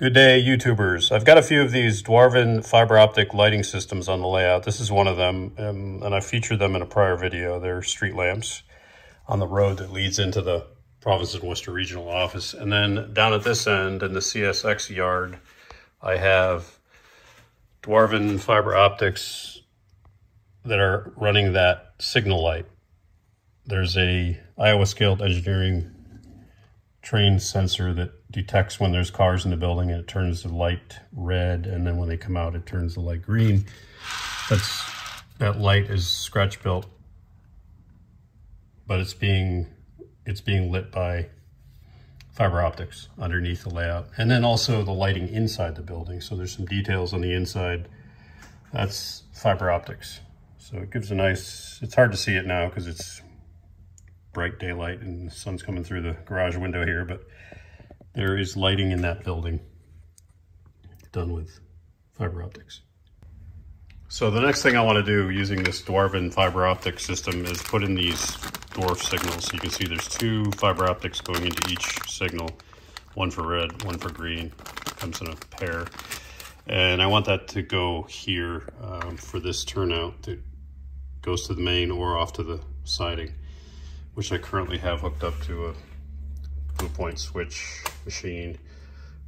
Good day, YouTubers. I've got a few of these Dwarvin fiber optic lighting systems on the layout. This is one of them, um, and I featured them in a prior video. They're street lamps on the road that leads into the Providence and Worcester Regional Office. And then down at this end in the CSX yard, I have Dwarvin fiber optics that are running that signal light. There's a Iowa Scaled Engineering train sensor that detects when there's cars in the building and it turns the light red and then when they come out it turns the light green. That's that light is scratch built but it's being it's being lit by fiber optics underneath the layout. And then also the lighting inside the building. So there's some details on the inside. That's fiber optics. So it gives a nice it's hard to see it now because it's bright daylight and the sun's coming through the garage window here, but there is lighting in that building done with fiber optics. So the next thing I want to do using this Dwarvin fiber optic system is put in these dwarf signals. So you can see there's two fiber optics going into each signal, one for red, one for green, comes in a pair. And I want that to go here um, for this turnout that goes to the main or off to the siding which I currently have hooked up to a Blue Point switch machine.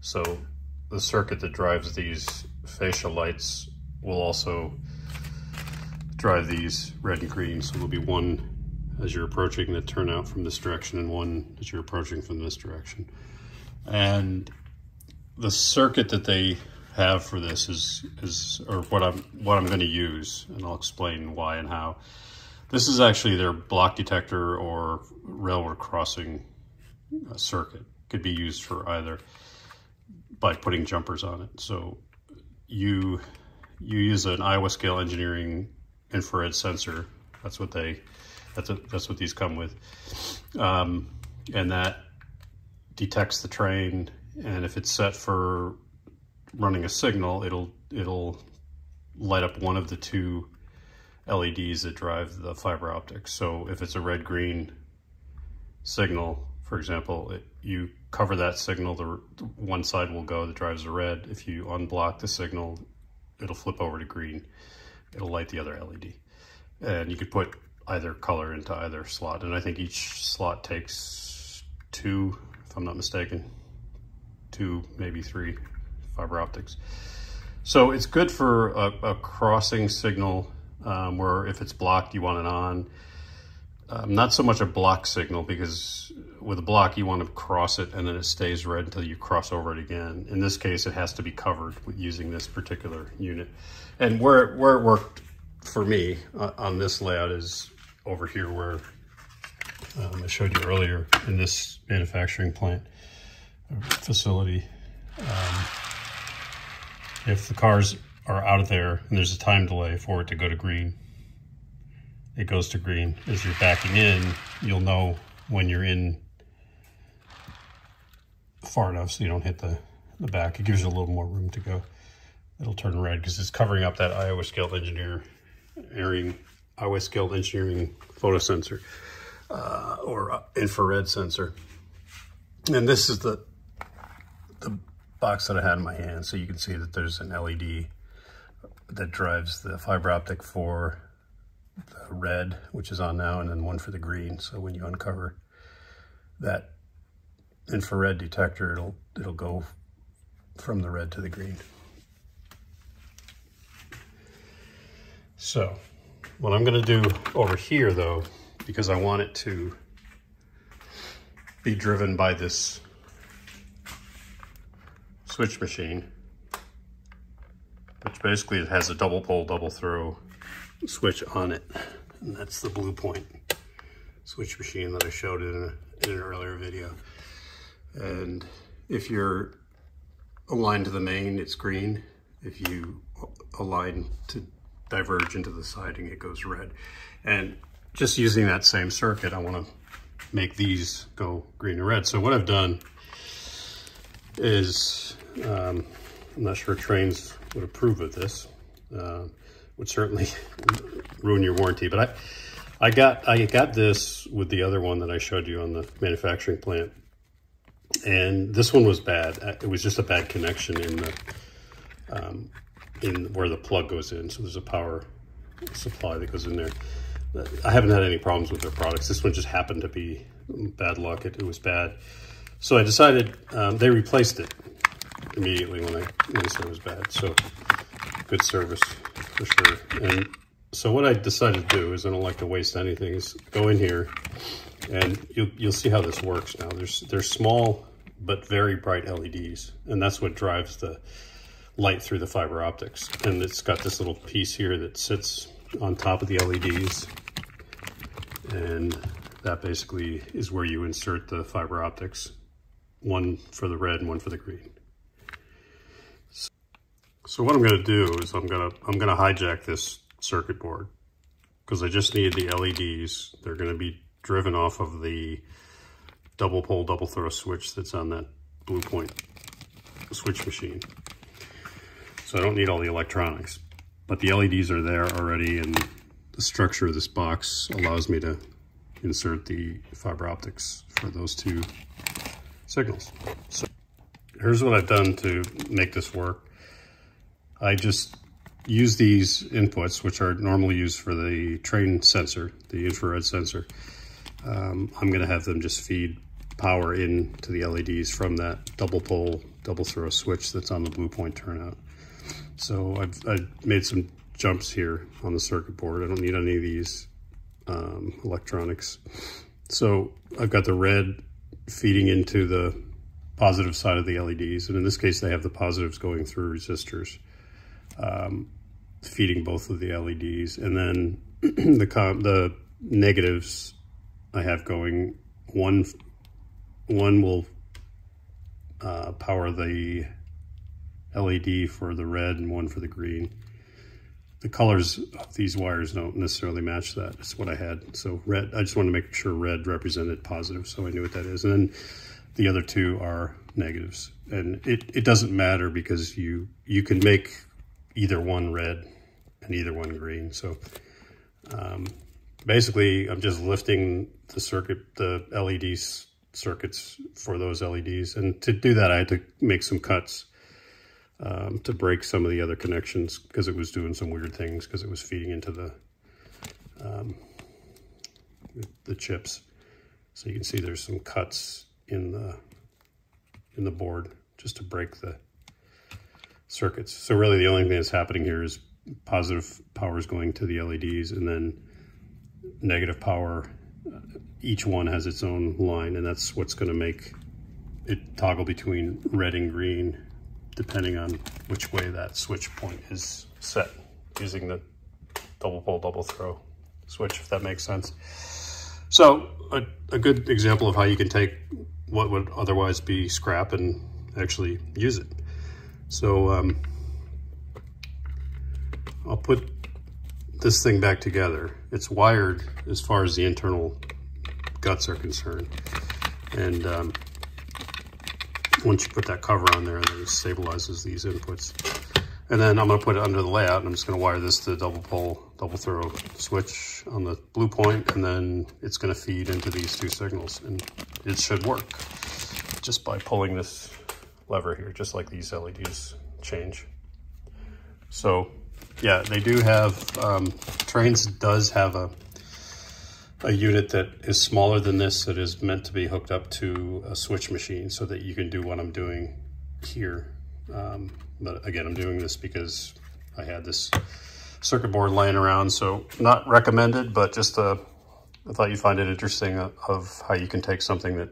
So the circuit that drives these fascia lights will also drive these red and green. So there'll be one as you're approaching that turn out from this direction and one as you're approaching from this direction. And the circuit that they have for this is, is or what I'm, what I'm gonna use, and I'll explain why and how. This is actually their block detector or railroad crossing uh, circuit. Could be used for either by putting jumpers on it. So you you use an Iowa Scale Engineering infrared sensor. That's what they that's a, that's what these come with, um, and that detects the train. And if it's set for running a signal, it'll it'll light up one of the two LEDs that drive the fiber optics. So if it's a red-green signal, for example, it, you cover that signal, the, one side will go that drives the red. If you unblock the signal, it'll flip over to green. It'll light the other LED. And you could put either color into either slot. And I think each slot takes two, if I'm not mistaken, two, maybe three fiber optics. So it's good for a, a crossing signal um, where if it's blocked, you want it on. Um, not so much a block signal because with a block, you want to cross it and then it stays red until you cross over it again. In this case, it has to be covered using this particular unit. And where it, where it worked for me uh, on this layout is over here where um, I showed you earlier in this manufacturing plant facility. Um, if the car's are out of there and there's a time delay for it to go to green. It goes to green. As you're backing in, you'll know when you're in far enough so you don't hit the, the back. It gives you a little more room to go. It'll turn red because it's covering up that Iowa Scaled Engineering, Iowa Scaled Engineering photosensor uh, or uh, infrared sensor. And this is the, the box that I had in my hand. So you can see that there's an LED that drives the fiber optic for the red, which is on now, and then one for the green. So when you uncover that infrared detector, it'll, it'll go from the red to the green. So what I'm gonna do over here though, because I want it to be driven by this switch machine, basically it has a double pole, double throw switch on it. And that's the Blue Point switch machine that I showed in, a, in an earlier video. And if you're aligned to the main, it's green. If you align to diverge into the siding, it goes red. And just using that same circuit, I want to make these go green and red. So what I've done is, um, I'm not sure trains would approve of this. Uh, would certainly ruin your warranty. But I, I got I got this with the other one that I showed you on the manufacturing plant And this one was bad. Uh, it was just a bad connection in the um, in where the plug goes in. So there's a power supply that goes in there. I haven't had any problems with their products. This one just happened to be bad luck. It, it was bad. So I decided um, they replaced it immediately when I, said it was bad. So good service for sure. And so what I decided to do is I don't like to waste anything is go in here and you'll, you'll see how this works now. There's, there's small but very bright LEDs and that's what drives the light through the fiber optics. And it's got this little piece here that sits on top of the LEDs. And that basically is where you insert the fiber optics. One for the red and one for the green. So what I'm going to do is I'm going to I'm going to hijack this circuit board because I just need the LEDs. They're going to be driven off of the double pole double throw switch that's on that Bluepoint switch machine. So I don't need all the electronics, but the LEDs are there already and the structure of this box allows me to insert the fiber optics for those two signals. So here's what I've done to make this work. I just use these inputs, which are normally used for the train sensor, the infrared sensor. Um, I'm gonna have them just feed power into the LEDs from that double pole, double throw switch that's on the blue point turnout. So I've, I've, made some jumps here on the circuit board. I don't need any of these um, electronics. So I've got the red feeding into the positive side of the LEDs. And in this case, they have the positives going through resistors, um, feeding both of the LEDs. And then the, the negatives I have going, one, one will uh, power the LED for the red and one for the green. The colors of these wires don't necessarily match that. That's what I had. So red, I just want to make sure red represented positive, so I knew what that is. And then the other two are negatives. And it, it doesn't matter because you, you can make either one red and either one green. So um, basically, I'm just lifting the circuit, the LEDs circuits for those LEDs. And to do that, I had to make some cuts um, to break some of the other connections because it was doing some weird things because it was feeding into the, um, the chips. So you can see there's some cuts in the in the board just to break the circuits. So really the only thing that's happening here is positive power is going to the LEDs and then negative power, uh, each one has its own line and that's what's gonna make it toggle between red and green depending on which way that switch point is set using the double pole, double throw switch, if that makes sense. So a, a good example of how you can take what would otherwise be scrap and actually use it. So um, I'll put this thing back together. It's wired as far as the internal guts are concerned. And um, once you put that cover on there, it stabilizes these inputs. And then I'm gonna put it under the layout and I'm just gonna wire this to the double pole, double throw switch on the Bluepoint, and then it's gonna feed into these two signals. And it should work just by pulling this lever here, just like these LEDs change. So yeah, they do have, um, Trains does have a a unit that is smaller than this that is meant to be hooked up to a switch machine so that you can do what I'm doing here. Um, but again, I'm doing this because I had this circuit board laying around, so not recommended, but just uh, I thought you'd find it interesting of how you can take something that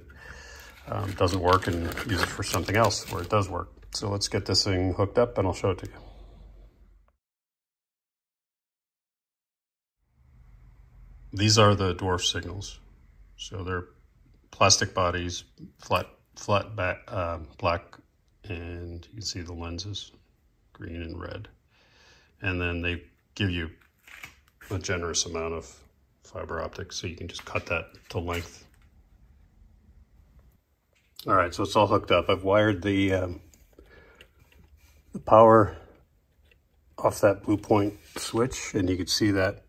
um, doesn't work and use it for something else where it does work. So let's get this thing hooked up and I'll show it to you. These are the dwarf signals. So they're plastic bodies, flat, flat back, uh, black, and you can see the lenses, green and red. And then they give you a generous amount of fiber optics, so you can just cut that to length. All right, so it's all hooked up. I've wired the, um, the power off that Bluepoint switch, and you can see that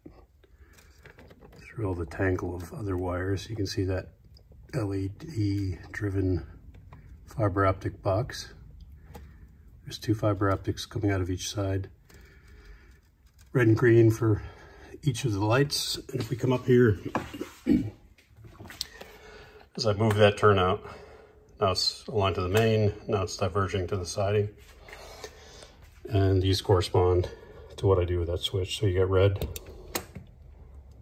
through all the tangle of other wires. You can see that LED driven fiber optic box. There's two fiber optics coming out of each side. Red and green for each of the lights. And if we come up here, as I move that turnout, now it's aligned to the main, now it's diverging to the siding. And these correspond to what I do with that switch. So you get red,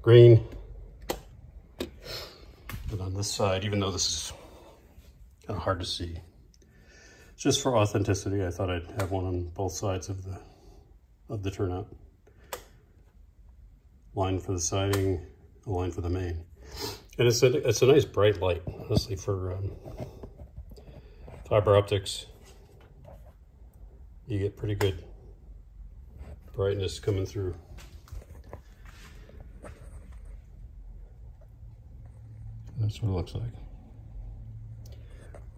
green, and on this side, even though this is kind of hard to see, just for authenticity, I thought I'd have one on both sides of the of the turnout. Line for the siding, a line for the main. And it's a, it's a nice bright light, honestly, for um, fiber optics. You get pretty good brightness coming through. That's what it looks like.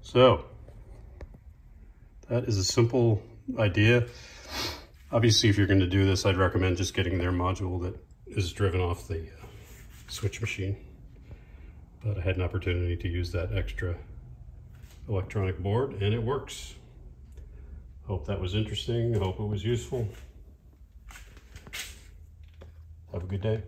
So, that is a simple idea. Obviously, if you're going to do this, I'd recommend just getting their module that is driven off the uh, switch machine. But I had an opportunity to use that extra electronic board and it works. Hope that was interesting. Hope it was useful. Have a good day.